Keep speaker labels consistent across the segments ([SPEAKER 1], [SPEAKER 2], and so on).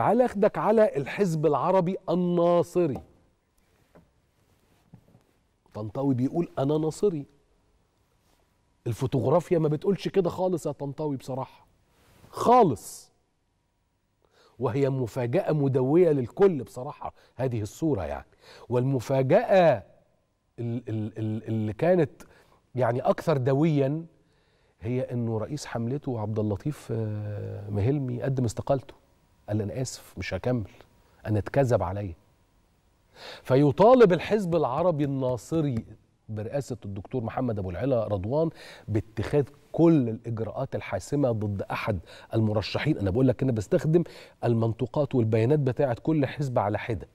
[SPEAKER 1] تعال اخدك على الحزب العربي الناصري. طنطاوي بيقول أنا ناصري. الفوتوغرافيا ما بتقولش كده خالص يا طنطاوي بصراحة. خالص. وهي مفاجأة مدوية للكل بصراحة هذه الصورة يعني. والمفاجأة ال- ال- ال- اللي كانت يعني أكثر دويا هي إنه رئيس حملته عبد اللطيف آه، مهلمي قدم استقالته. قال أنا آسف مش هكمل أنا اتكذب عليا. فيطالب الحزب العربي الناصري برئاسة الدكتور محمد أبو العلا رضوان باتخاذ كل الإجراءات الحاسمة ضد أحد المرشحين. أنا بقول لك أنا بستخدم المنطوقات والبيانات بتاعت كل حزب على حدة.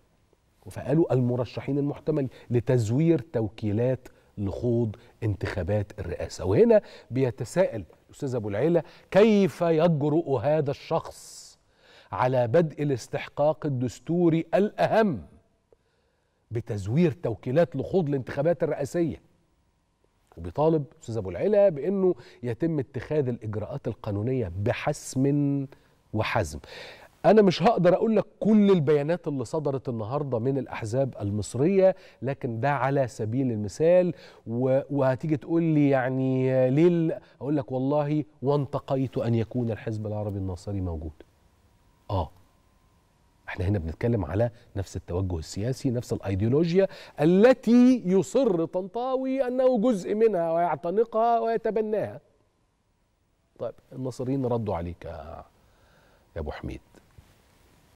[SPEAKER 1] فقالوا المرشحين المحتمل لتزوير توكيلات لخوض انتخابات الرئاسة. وهنا بيتساءل الأستاذ أبو العلا كيف يجرؤ هذا الشخص؟ على بدء الاستحقاق الدستوري الأهم بتزوير توكيلات لخوض الانتخابات الرئاسية. وبيطالب أستاذ أبو العلا بأنه يتم اتخاذ الإجراءات القانونية بحسم وحزم. أنا مش هقدر أقول لك كل البيانات اللي صدرت النهارده من الأحزاب المصرية لكن ده على سبيل المثال. وهتيجي تقول لي يعني ليه أقول لك والله وانتقيت أن يكون الحزب العربي الناصري موجود. آه. إحنا هنا بنتكلم على نفس التوجه السياسي نفس الأيديولوجيا التي يصر طنطاوي أنه جزء منها ويعتنقها ويتبناها. طيب الناصريين ردوا عليك يا يا أبو حميد.